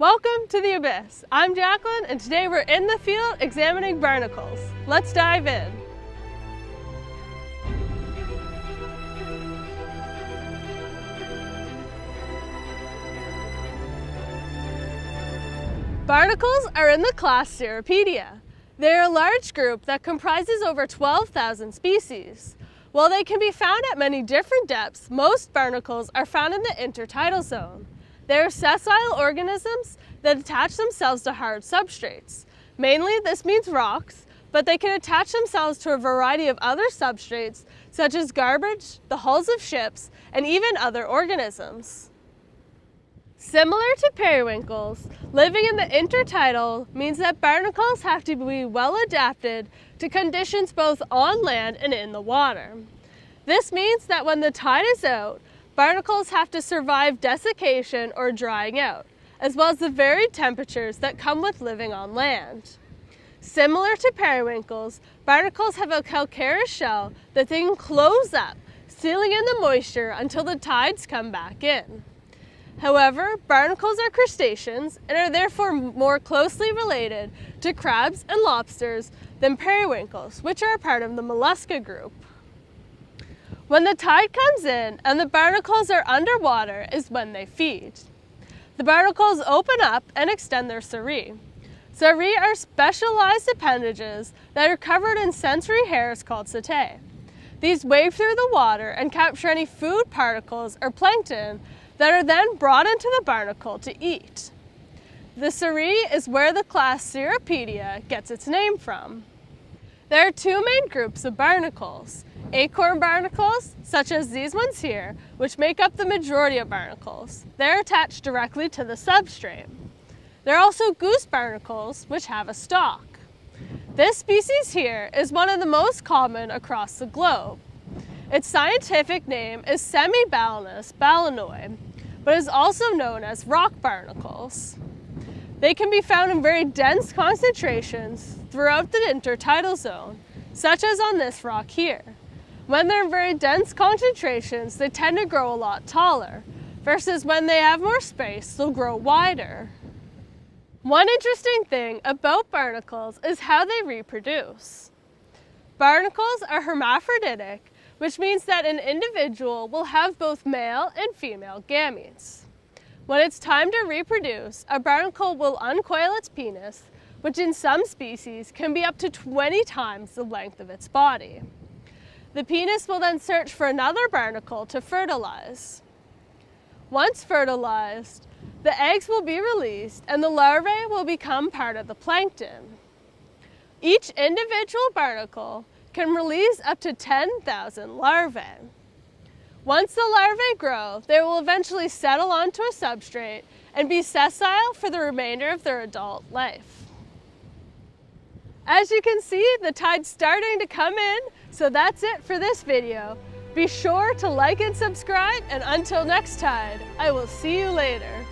Welcome to the Abyss. I'm Jacqueline and today we're in the field examining barnacles. Let's dive in. Barnacles are in the class Cirripedia. They're a large group that comprises over 12,000 species. While they can be found at many different depths, most barnacles are found in the intertidal zone. They're sessile organisms that attach themselves to hard substrates. Mainly this means rocks, but they can attach themselves to a variety of other substrates such as garbage, the hulls of ships, and even other organisms. Similar to periwinkles, living in the intertidal means that barnacles have to be well adapted to conditions both on land and in the water. This means that when the tide is out, Barnacles have to survive desiccation or drying out, as well as the varied temperatures that come with living on land. Similar to periwinkles, barnacles have a calcareous shell that they can close up, sealing in the moisture until the tides come back in. However, barnacles are crustaceans and are therefore more closely related to crabs and lobsters than periwinkles, which are a part of the mollusca group. When the tide comes in and the barnacles are underwater is when they feed. The barnacles open up and extend their cirri. Cirri are specialized appendages that are covered in sensory hairs called setae. These wave through the water and capture any food particles or plankton that are then brought into the barnacle to eat. The cirri is where the class Cirripedia gets its name from. There are two main groups of barnacles, Acorn barnacles, such as these ones here, which make up the majority of barnacles. They're attached directly to the substrate. There are also goose barnacles, which have a stalk. This species here is one of the most common across the globe. Its scientific name is Semibalanus balanoides, but is also known as rock barnacles. They can be found in very dense concentrations throughout the intertidal zone, such as on this rock here. When they're in very dense concentrations, they tend to grow a lot taller, versus when they have more space, they'll grow wider. One interesting thing about barnacles is how they reproduce. Barnacles are hermaphroditic, which means that an individual will have both male and female gametes. When it's time to reproduce, a barnacle will uncoil its penis, which in some species can be up to 20 times the length of its body. The penis will then search for another barnacle to fertilize. Once fertilized, the eggs will be released and the larvae will become part of the plankton. Each individual barnacle can release up to 10,000 larvae. Once the larvae grow, they will eventually settle onto a substrate and be sessile for the remainder of their adult life. As you can see, the tide's starting to come in, so that's it for this video. Be sure to like and subscribe, and until next tide, I will see you later.